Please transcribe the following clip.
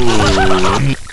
Ooh.